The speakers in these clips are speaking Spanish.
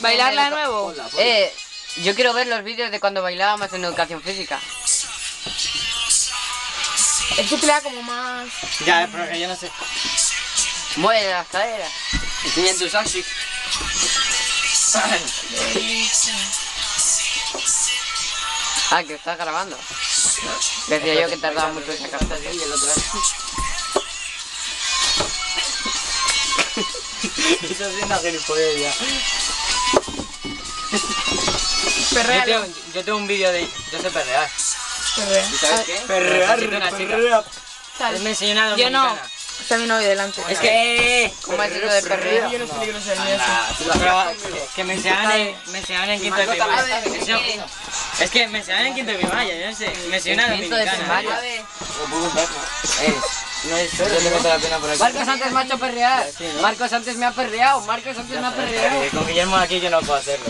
¿Bailarla de nuevo? Eh, yo quiero ver los vídeos de cuando bailábamos en educación física. Es que da como más... Ya, pero que yo no sé. Mueve las caderas. Enseñan tus axis. Ah, que estás grabando. Decía yo que tardaba mucho en sacar. Y el otro Eso es una gilipollez ya. Yo Perrealo. tengo, yo tengo un vídeo de... Yo sé perrear. Perrea. ¿Y sabes qué? Perrear, perrear. Sal. Me enseñó una Yo no. dominicana. Está mi novio delante. Es que... ¿Cómo es eso de perreo? Yo no sé ni que no sé ni eso. Que, que me enseñaron en, me enseñaron en quinto de primaria. Es que me enseñaron en quinto de primaria, yo no sé. Me enseñó una En quinto de dominicana. primaria. No es, yo te meto la pena por aquí. Marcos antes me ha hecho perrear. Sí, ¿no? Marcos antes me ha perreado. Marcos antes me ha perreado. Eh, Con Guillermo aquí yo no puedo hacerlo.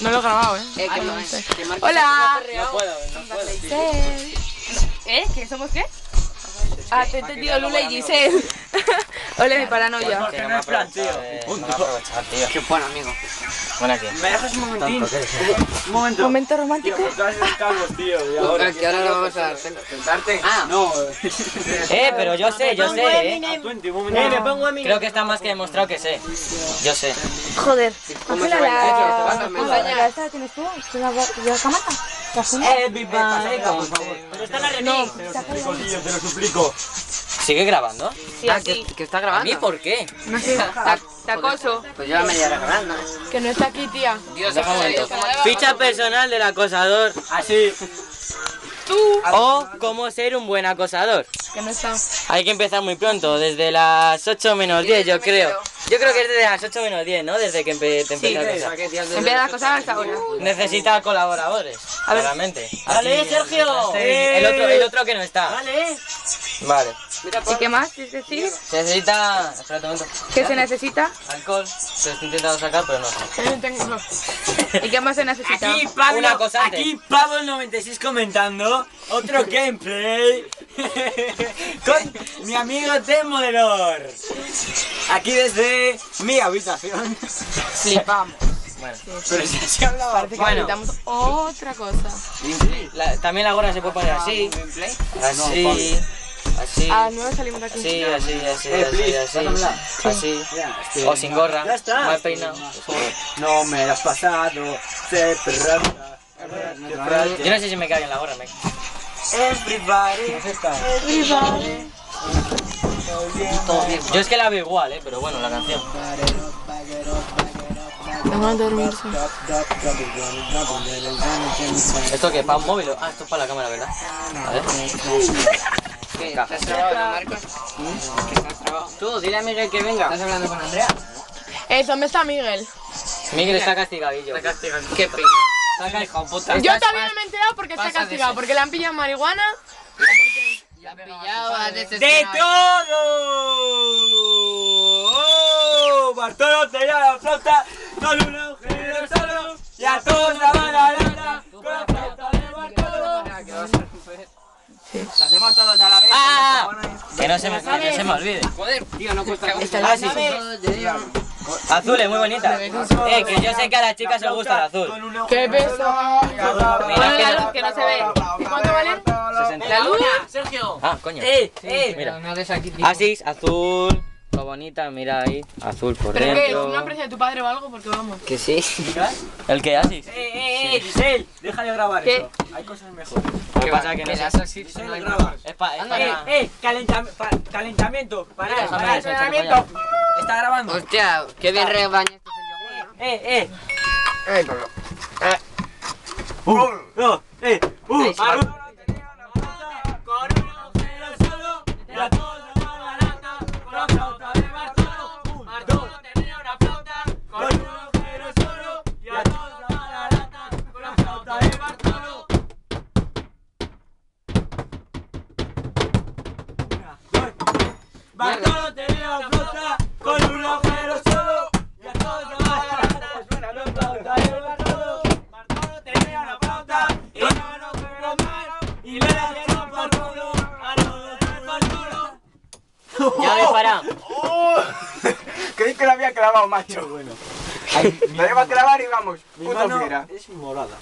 No lo he grabado, ¿eh? Eh, que, no que Hola. puedo, no puedo. ¿Eh? ¿Qué? ¿Somos qué? Ah, te he entendido Lula y Giselle. Hola, mi paranoia. Que no me aprovechar, eh, no me aprovechar, tío. Qué buen amigo. Bueno, aquí. ¿Me dejas un momentín? Un momento. Romántico. por todas esas calvos, tío. Y ahora. Que ahora lo vamos a dar. ¿Darte? Ah. No. Eh, pero yo sé, yo sé, eh. A 20, un momento. Creo que está más que demostrado que sé. Yo sé. Joder. ¿Cómo se Cógela baila eso? ¿Te vas la... ¿Esta la tienes tú? Everybody, por favor. Pero está la No. Te lo suplico, tío, te lo suplico. ¿Sigue grabando? Sí, Ah, que, que está ¿A grabando. mí por qué? No sé. Te- Te acoso. Pues lleva media hora grabando. Que no está aquí, tía. Dios, Deja un momento. Ficha personal del acosador. Así. Tú. O cómo ser un buen acosador. Que no está. Hay que empezar muy pronto, desde las 8 menos 10 yo creo. Yo creo que es desde las 8 menos 10, ¿no? Desde que empe- te empecé a acosar. Empieza las cosas hasta ahora. Necesita colaboradores, A ver. claramente. Dale, Aquí, Sergio. El otro, el otro que no está. Vale. Vale. ¿Y qué más quieres decir? Se necesita... Espérate un momento. ¿Qué se necesita? Alcohol. Se estoy intentando sacar, pero no. ¿Y qué más se necesita? Aquí Pablo, Una cosa aquí Pablo el 96 comentando otro gameplay con mi amigo Demoledor. Aquí desde mi habitación. Flipamos. Bueno. Pero si así hablaba. Parece que Bueno. necesitamos otra cosa. La- también la gorra se puede poner así. Así. Así. Ah, no salimos de aquí. Así, así, así, Eh, así, please, así, así, Ya, es que o sin gorra, Ya está. mal peinado. No me has pasado. Se perrata. Yo no sé si me cae bien la gorra, me... Everybody. Everybody. Yo es que la veo igual, eh, pero bueno, la canción. Vamos a dormirse. ¿Esto qué? ¿Para un móvil? o- Ah, esto es para la cámara, ¿verdad? A ver. ¿Qué? ¿Estás trabado, Marcos? ¿Qué estás trabado? Tú, dile a Miguel que venga. ¿Estás hablando con Andrea? Eh, ¿dónde está Miguel? Miguel está castigadillo. Qué pena. Saca, hijo puta. Yo también me he enterado porque está castigado. Porque le han pillado marihuana. Ya pillado, has ¡De todo! ¡Oh! Bartolo tenía la flauta con un solo y a todos la van La hacemos todos a la vez. ¡Ah! Que no se me, que no se me olvide. Joder, tío, no cuesta Ah, sí. Azul es muy bonita. Eh, que yo sé que a las chicas os gusta el azul. ¡Qué peso! Mira que la luz que no se ve. ¿Y cuánto vale? 60. ¿La luz? Ah, coño. ¡Eh! ¡Eh! Mira. Asis, azul. Bonita, mira ahí. Azul por ¿Pero qué? ¿Es una dentro. empresa de tu padre o algo? Porque vamos. Que sí. ¿El qué, Asis? ¡Eh, eh, eh! Giselle, deja de grabar ¿Qué? eso. Hay cosas mejores. ¿Qué pasa? Que no Que las así no hay. Es pa- es ¡Eh, para... eh! Pa- calentamiento. Para Entrenamiento. Está grabando. Hostia, qué bien rebañaste el yogur, ¿no? ¡Eh, eh! Ay, Pablo. ¡Uh! ¡No! ¡Eh! ¡Uh! Ya habéis parado. Creí que lo había clavado, macho. Bueno. Lo llevo a grabar y vamos. Mi Puta mano fiera. es morada.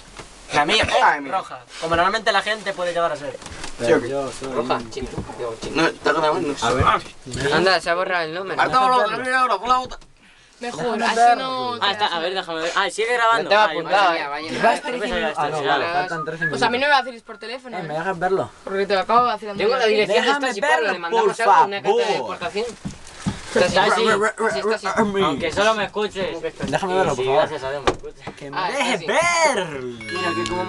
La mía es mira. roja. Como normalmente la gente puede llegar a ser. Ok. Yo soy... Roja, chino. No, está grabando. A ver. Anda, se ha borrado el número. Mejor, así no. Ah, está, a ver, déjame ver. Ah, sigue grabando. Te va apuntado, eh. Vas Yo pensaba que Ah, no, vale, faltan 13 minutos. Pues a mí no me vaciles por teléfono. Eh, ¿Me ¿eh? dejas verlo? Porque te lo acabo de hacer Tengo la dirección de Déjame esta si Pablo, le mandamos algo, una carta de deportación. Aunque solo me escuches. Déjame verlo, sí, por favor. gracias a Dios me escuches. Que me Ah, dejes sí. ver. Mira, que como